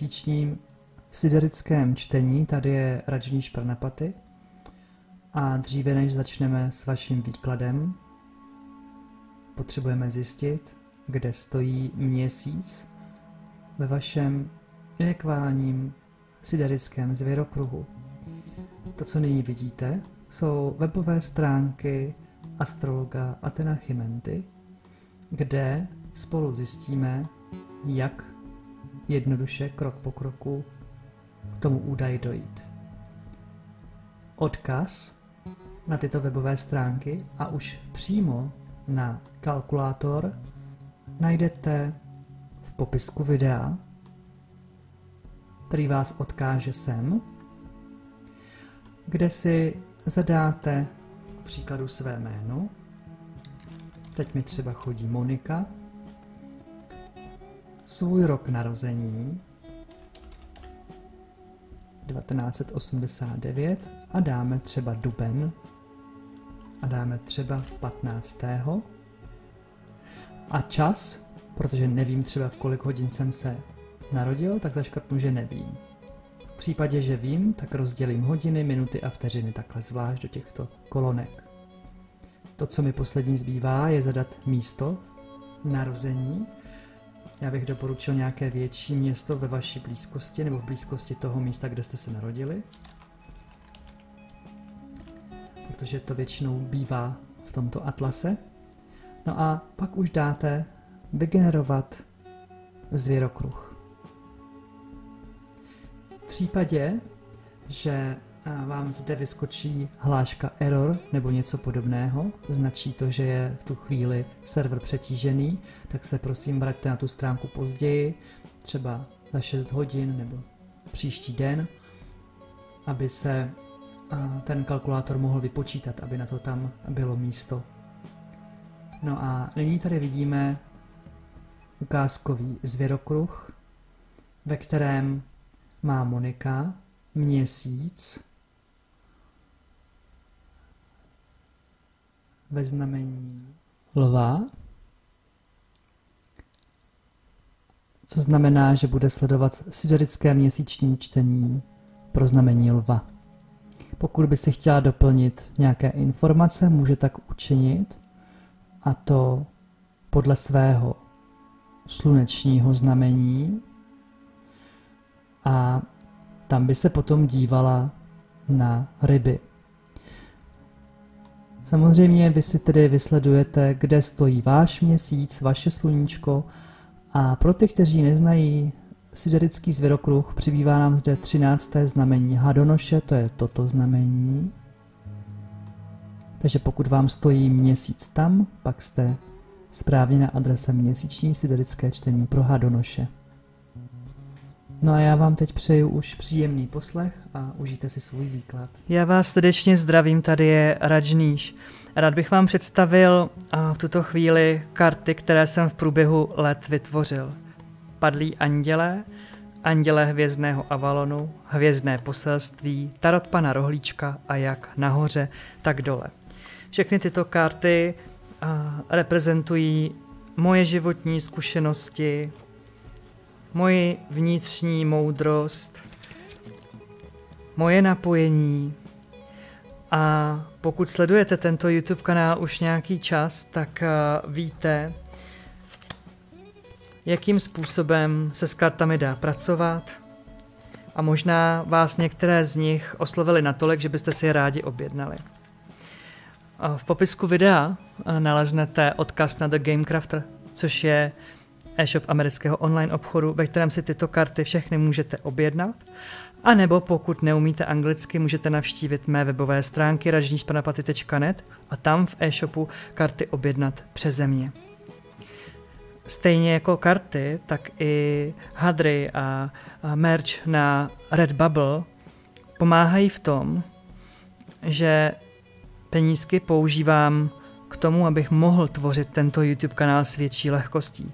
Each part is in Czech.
Měsíčním siderickém čtení. Tady je Rajni Šparnapaty. A dříve než začneme s vaším výkladem, potřebujeme zjistit, kde stojí měsíc ve vašem inekválním siderickém zvěrokruhu. To, co nyní vidíte, jsou webové stránky astrologa Athena Chimenty, kde spolu zjistíme, jak jednoduše, krok po kroku, k tomu údaji dojít. Odkaz na tyto webové stránky a už přímo na kalkulátor najdete v popisku videa, který vás odkáže sem, kde si zadáte příkladu své jméno. Teď mi třeba chodí Monika. Svůj rok narození 1989 a dáme třeba duben a dáme třeba 15. A čas, protože nevím třeba v kolik hodin jsem se narodil, tak zaškrtnu, že nevím. V případě, že vím, tak rozdělím hodiny, minuty a vteřiny takhle zvlášť do těchto kolonek. To, co mi poslední zbývá, je zadat místo narození. Já bych doporučil nějaké větší město ve vaší blízkosti nebo v blízkosti toho místa, kde jste se narodili. Protože to většinou bývá v tomto atlase. No a pak už dáte vygenerovat zvěrokruh. V případě, že vám zde vyskočí hláška error nebo něco podobného, značí to, že je v tu chvíli server přetížený, tak se prosím vraťte na tu stránku později, třeba za 6 hodin nebo příští den, aby se ten kalkulátor mohl vypočítat, aby na to tam bylo místo. No a nyní tady vidíme ukázkový zvěrokruh, ve kterém má Monika měsíc ve znamení lva, co znamená, že bude sledovat siderické měsíční čtení pro znamení lva. Pokud byste chtěla doplnit nějaké informace, může tak učinit, a to podle svého slunečního znamení a tam by se potom dívala na ryby. Samozřejmě vy si tedy vysledujete, kde stojí váš měsíc, vaše sluníčko a pro ty, kteří neznají siderický zvěrokruh, přibývá nám zde 13. znamení Hadonoše, to je toto znamení. Takže pokud vám stojí měsíc tam, pak jste správně na adrese měsíční siderické čtení pro Hadonoše. No a já vám teď přeju už příjemný poslech a užijte si svůj výklad. Já vás srdečně zdravím, tady je Rajníš. Rád bych vám představil v tuto chvíli karty, které jsem v průběhu let vytvořil. Padlí andělé, anděle hvězdného Avalonu, hvězdné poselství, tarot pana Rohlíčka a jak nahoře, tak dole. Všechny tyto karty reprezentují moje životní zkušenosti, moji vnitřní moudrost, moje napojení. A pokud sledujete tento YouTube kanál už nějaký čas, tak uh, víte, jakým způsobem se s kartami dá pracovat. A možná vás některé z nich oslovily natolik, že byste si je rádi objednali. V popisku videa naleznete odkaz na The Game Crafter, což je e-shop amerického online obchodu, ve kterém si tyto karty všechny můžete objednat. A nebo pokud neumíte anglicky, můžete navštívit mé webové stránky rajnišpanapaty.net a tam v e-shopu karty objednat přeze mě. Stejně jako karty, tak i hadry a, a merch na Redbubble pomáhají v tom, že penízky používám k tomu, abych mohl tvořit tento YouTube kanál s větší lehkostí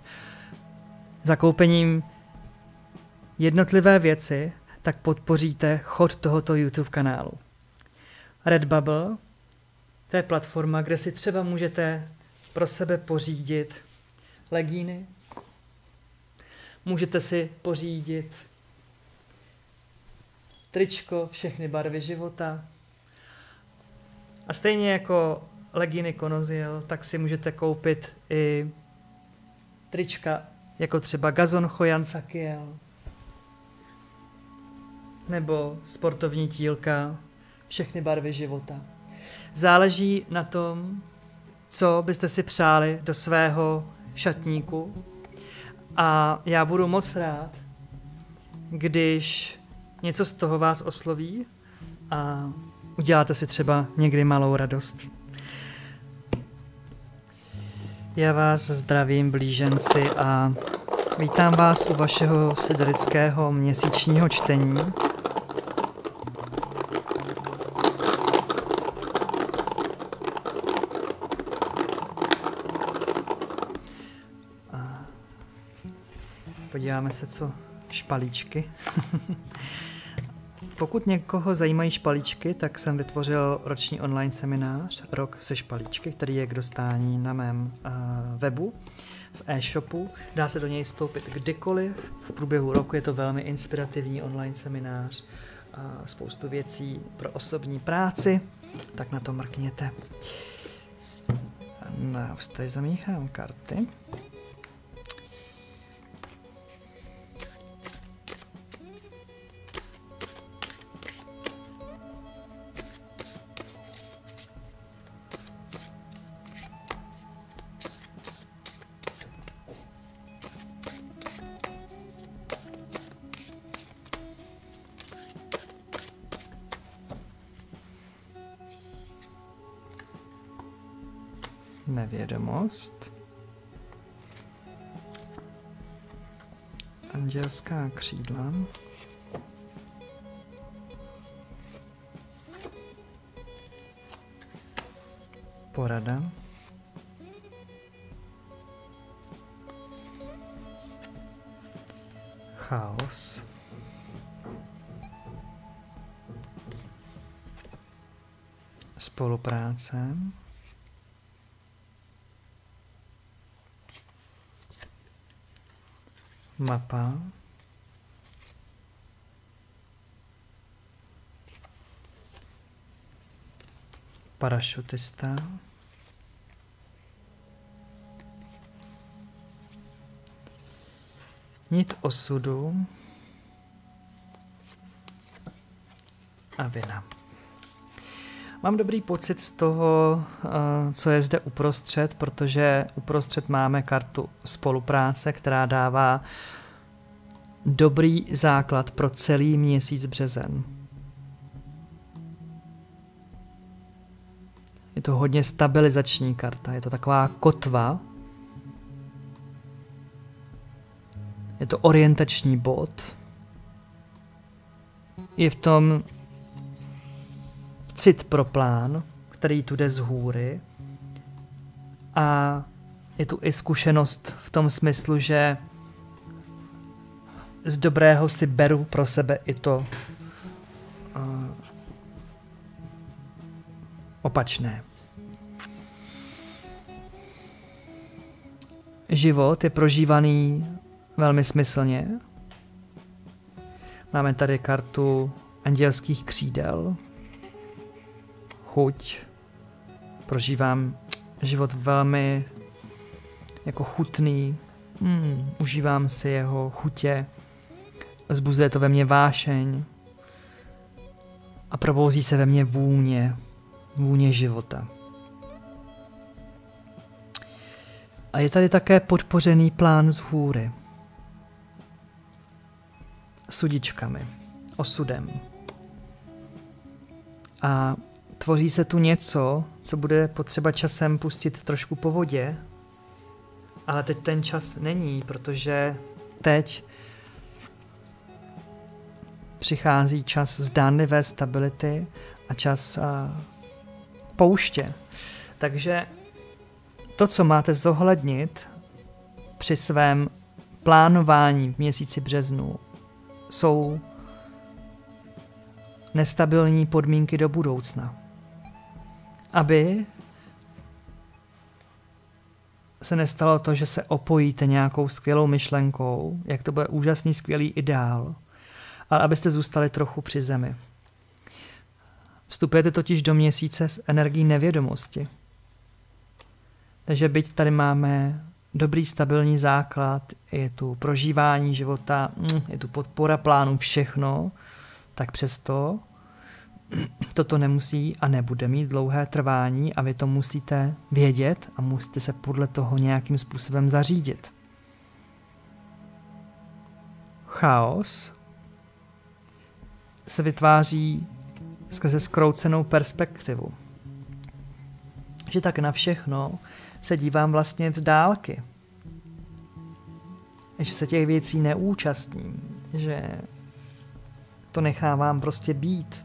zakoupením jednotlivé věci, tak podpoříte chod tohoto YouTube kanálu. Redbubble, to je platforma, kde si třeba můžete pro sebe pořídit legíny, můžete si pořídit tričko, všechny barvy života. A stejně jako legíny Konoziel, tak si můžete koupit i trička jako třeba Gazon Chojan Sakiel nebo sportovní tílka, všechny barvy života. Záleží na tom, co byste si přáli do svého šatníku a já budu moc rád, když něco z toho vás osloví a uděláte si třeba někdy malou radost. Já vás zdravím, blíženci, a vítám vás u vašeho siderického měsíčního čtení. Podíváme se, co špalíčky. Pokud někoho zajímají špalíčky, tak jsem vytvořil roční online seminář Rok se špalíčky, který je k dostání na mém uh, webu v e-shopu. Dá se do něj vstoupit kdykoliv. V průběhu roku je to velmi inspirativní online seminář. Uh, spoustu věcí pro osobní práci, tak na to mrkněte. No, tady zamíchám karty. Nevědomost. Andělská křídla. Porada. Chaos. Spolupráce. Mapa. Parašutista. Nit osudu. A vina. Mám dobrý pocit z toho, eh, co je zde uprostřed, protože uprostřed máme kartu spolupráce, která dává dobrý základ pro celý měsíc březen. Je to hodně stabilizační karta, je to taková kotva. Je to orientační bod. Je v tom cit pro plán, který tu jde z hůry. A je tu i zkušenost v tom smyslu, že z dobrého si beru pro sebe i to uh, opačné. Život je prožívaný velmi smyslně. Máme tady kartu andělských křídel, chuť. Prožívám život velmi jako chutný. Hmm, užívám si jeho chutě. Zbuzuje to ve mně vášeň. A probouzí se ve mně vůně. Vůně života. A je tady také podpořený plán z hůry. Sudičkami, osudem. A tvoří se tu něco, co bude potřeba časem pustit trošku po vodě, ale teď ten čas není, protože teď přichází čas zdánlivé stability a čas a, pouště. Takže to, co máte zohlednit při svém plánování v měsíci březnu, jsou nestabilní podmínky do budoucna aby se nestalo to, že se opojíte nějakou skvělou myšlenkou, jak to bude úžasný, skvělý ideál, ale abyste zůstali trochu při zemi. Vstupujete totiž do měsíce s energií nevědomosti. Takže byť tady máme dobrý stabilní základ, je tu prožívání života, mm, je tu podpora plánu, všechno, tak přesto toto nemusí a nebude mít dlouhé trvání a vy to musíte vědět a musíte se podle toho nějakým způsobem zařídit. Chaos se vytváří skrze skroucenou perspektivu. Že tak na všechno se dívám vlastně v dálky. Že se těch věcí neúčastním, že to nechávám prostě být.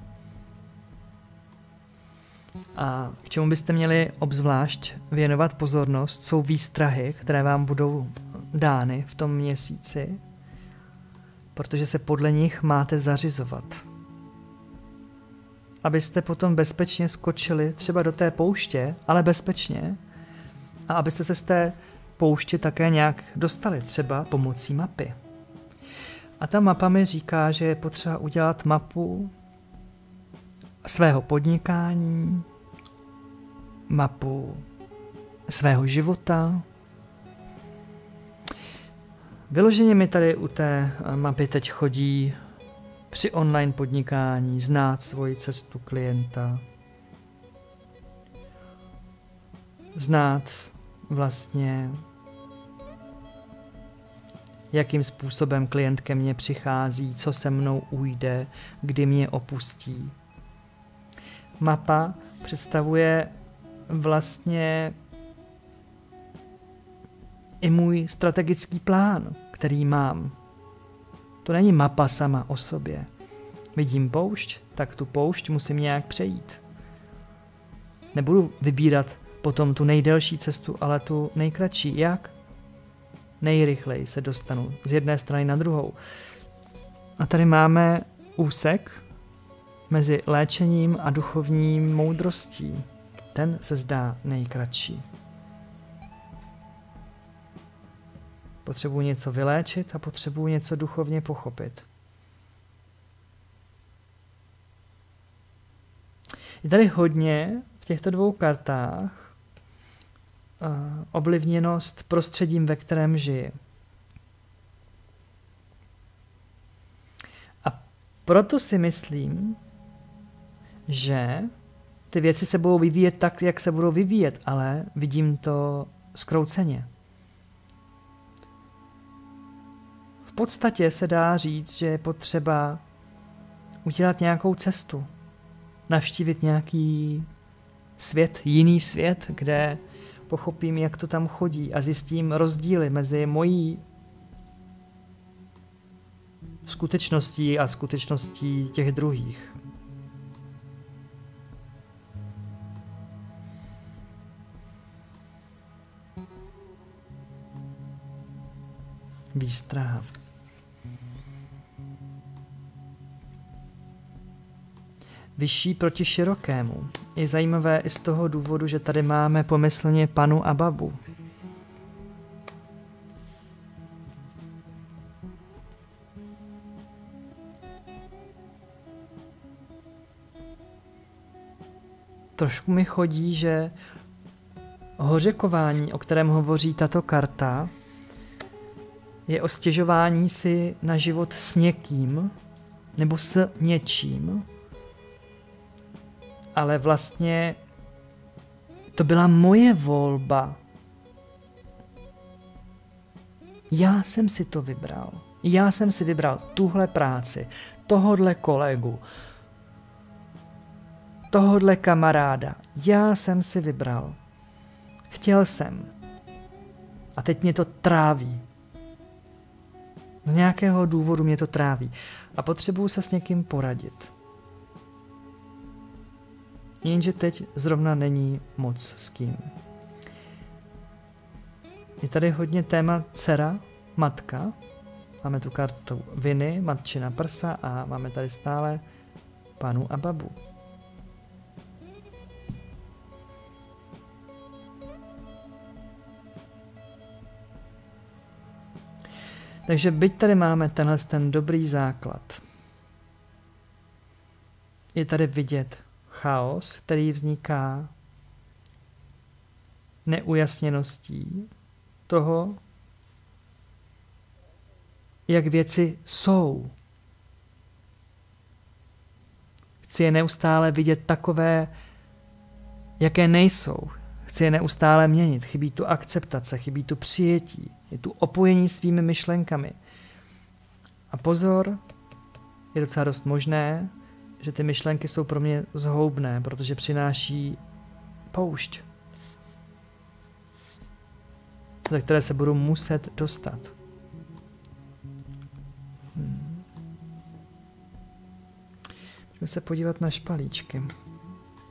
A k čemu byste měli obzvlášť věnovat pozornost, jsou výstrahy, které vám budou dány v tom měsíci, protože se podle nich máte zařizovat. Abyste potom bezpečně skočili třeba do té pouště, ale bezpečně, a abyste se z té pouště také nějak dostali, třeba pomocí mapy. A ta mapa mi říká, že je potřeba udělat mapu svého podnikání, mapu svého života. Vyloženě mi tady u té mapy teď chodí při online podnikání znát svoji cestu klienta, znát vlastně jakým způsobem klient ke mně přichází, co se mnou ujde, kdy mě opustí. Mapa představuje vlastně i můj strategický plán, který mám. To není mapa sama o sobě. Vidím poušť, tak tu poušť musím nějak přejít. Nebudu vybírat potom tu nejdelší cestu, ale tu nejkratší. Jak? Nejrychleji se dostanu z jedné strany na druhou. A tady máme úsek mezi léčením a duchovním moudrostí. Ten se zdá nejkratší. Potřebuji něco vyléčit a potřebuji něco duchovně pochopit. Je tady hodně v těchto dvou kartách uh, ovlivněnost prostředím, ve kterém žiji. A proto si myslím, že ty věci se budou vyvíjet tak, jak se budou vyvíjet, ale vidím to zkrouceně. V podstatě se dá říct, že je potřeba udělat nějakou cestu, navštívit nějaký svět, jiný svět, kde pochopím, jak to tam chodí a zjistím rozdíly mezi mojí skutečností a skutečností těch druhých. Výstraha. Vyšší proti širokému. Je zajímavé i z toho důvodu, že tady máme pomyslně panu a babu. Trošku mi chodí, že hořekování, o kterém hovoří tato karta, je o stěžování si na život s někým nebo s něčím, ale vlastně to byla moje volba. Já jsem si to vybral. Já jsem si vybral tuhle práci, tohodle kolegu, tohodle kamaráda. Já jsem si vybral. Chtěl jsem. A teď mě to tráví. Z nějakého důvodu mě to tráví a potřebuju se s někým poradit. Jenže teď zrovna není moc s kým. Je tady hodně téma dcera, matka. Máme tu kartu viny, matčina prsa a máme tady stále panu a babu. Takže byť tady máme tenhle ten dobrý základ, je tady vidět chaos, který vzniká neujasněností toho, jak věci jsou. Chci je neustále vidět takové, jaké nejsou. Chci je neustále měnit. Chybí tu akceptace, chybí tu přijetí, je tu opojení svými myšlenkami. A pozor, je docela dost možné, že ty myšlenky jsou pro mě zhoubné, protože přináší poušť, ze které se budu muset dostat. Hmm. Můžeme se podívat na špalíčky.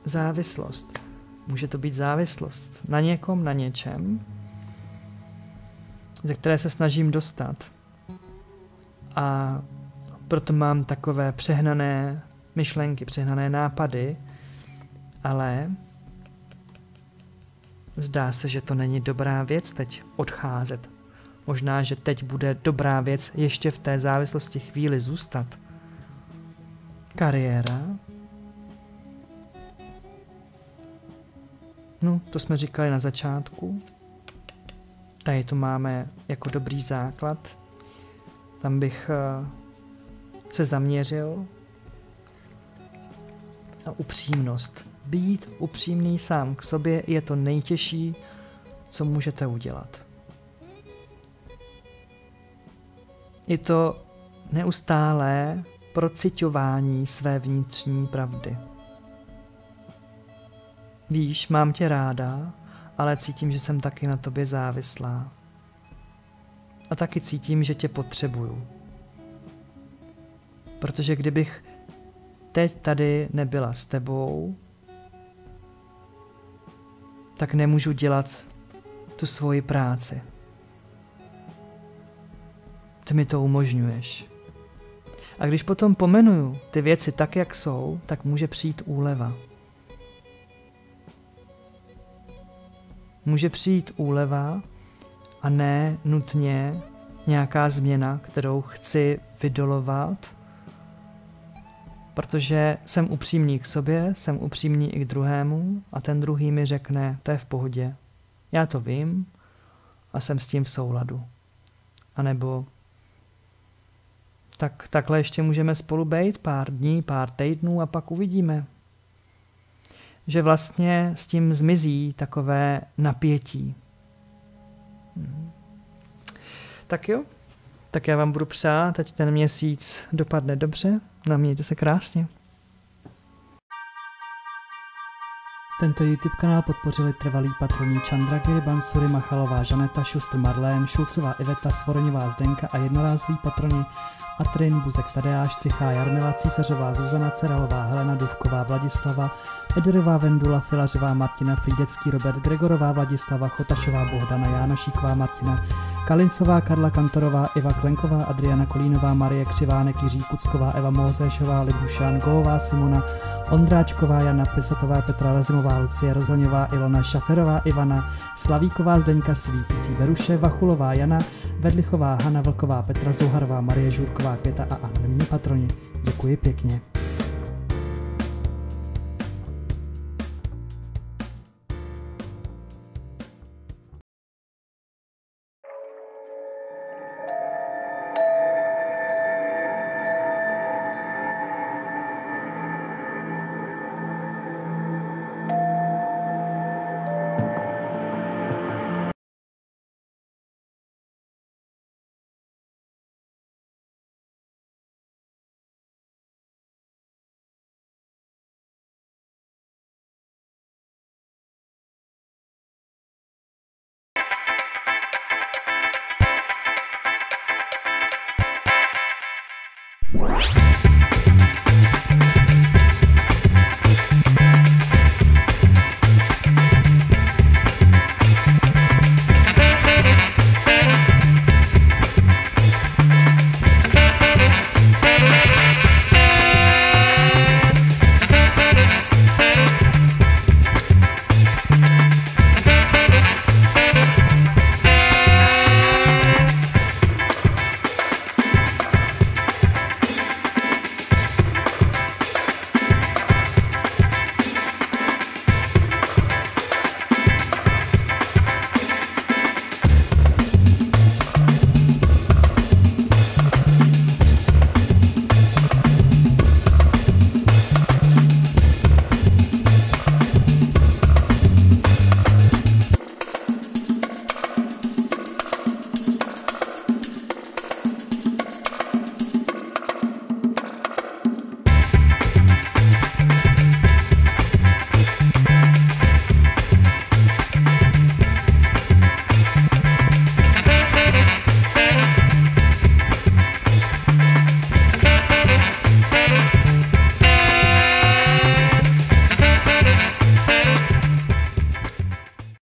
Závislost. Může to být závislost na někom, na něčem, ze které se snažím dostat. A proto mám takové přehnané myšlenky, přehnané nápady, ale zdá se, že to není dobrá věc teď odcházet. Možná, že teď bude dobrá věc ještě v té závislosti chvíli zůstat. Kariéra. No, to jsme říkali na začátku. Tady to máme jako dobrý základ. Tam bych uh, se zaměřil na upřímnost. Být upřímný sám k sobě je to nejtěžší, co můžete udělat. Je to neustálé prociťování své vnitřní pravdy. Víš, mám tě ráda, ale cítím, že jsem taky na tobě závislá. A taky cítím, že tě potřebuju. Protože kdybych teď tady nebyla s tebou, tak nemůžu dělat tu svoji práci. Ty mi to umožňuješ. A když potom pomenuju ty věci tak, jak jsou, tak může přijít úleva. Může přijít úleva a ne nutně nějaká změna, kterou chci vydolovat, protože jsem upřímný k sobě, jsem upřímný i k druhému a ten druhý mi řekne, to je v pohodě, já to vím a jsem s tím v souladu. A nebo tak takhle ještě můžeme spolu být pár dní, pár týdnů a pak uvidíme. Že vlastně s tím zmizí takové napětí. Hmm. Tak jo, tak já vám budu přát, ať ten měsíc dopadne dobře. Namějte se krásně. Tento YouTube kanál podpořili trvalí patroni Chandragiri Bansuri Machalová, Žaneta Šustr Marlén, Šulcová Iveta, Svoroňová Zdenka a jednorázový patroni Atrin, Buzek Tadeáš, Cichá Jarmila, Císařová Zuzana Ceralová, Helena Duvková, Vladislava, Ederová Vendula, Filařová Martina, Frýdecký Robert, Gregorová Vladislava, Chotašová Bohdana, Jánošíková Martina, Kalincová Karla Kantorová, Iva Klenková, Adriana Kolínová, Marie Křivánek, Jiří Kucková, Eva Mozešová, Libušan, Golová Simona, Ondráčková, Jana Pisatová, Petra Razimová, Lucie Rozhoňová, Ilona Šaferová, Ivana, Slavíková, Zdeňka Svítící, Veruše, Vachulová, Jana, Vedlichová, Hana Vlková, Petra Zouharová, Marie Žurková, Květa a anonimní patroni. Děkuji pěkně.